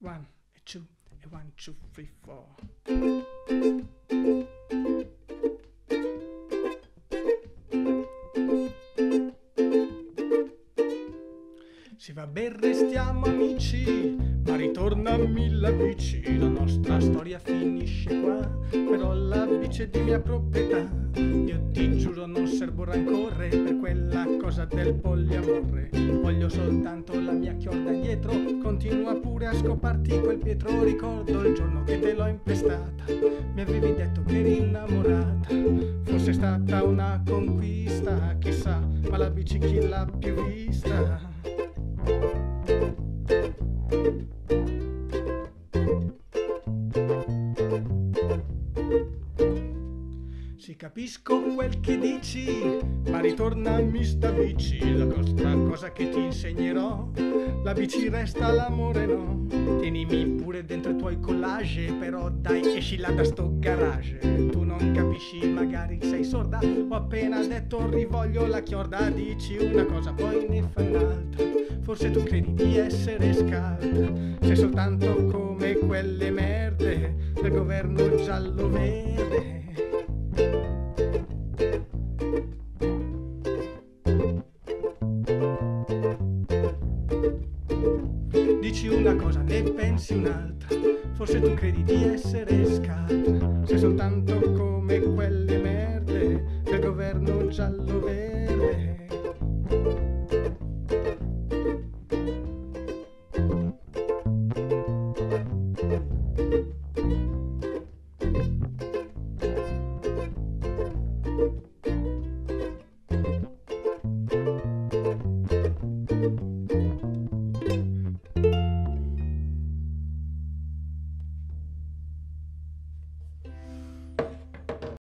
One, two, e one, two, three, four. Si va bene, restiamo amici, ma ritornami la bici. La nostra storia finisce qua, però la bici è di mia proprietà. Io ti giuro non servo rancore per quella cosa del poliamore. Voglio soltanto a scoparti quel pietro. Ricordo il giorno che te l'ho impestata, mi avevi detto che eri innamorata. Forse è stata una conquista, chissà, ma la bici chi l'ha più vista? Sì, capisco quel che dici, ma ritornami sta bici, la nostra cosa che ti insegnerò. La bici resta, l'amore no. Tienimi pure dentro i tuoi collage, però dai, esci là da sto garage. Tu non capisci, magari sei sorda. Ho appena detto rivoglio la chiorda, dici una cosa, poi ne fai un'altra. Forse tu credi di essere scalda, sei soltanto come quelle merde del governo giallo-verde. Dici una cosa, ne pensi un'altra. Forse tu credi di essere scalda. Sei soltanto come quelle merde del governo giallo-verde.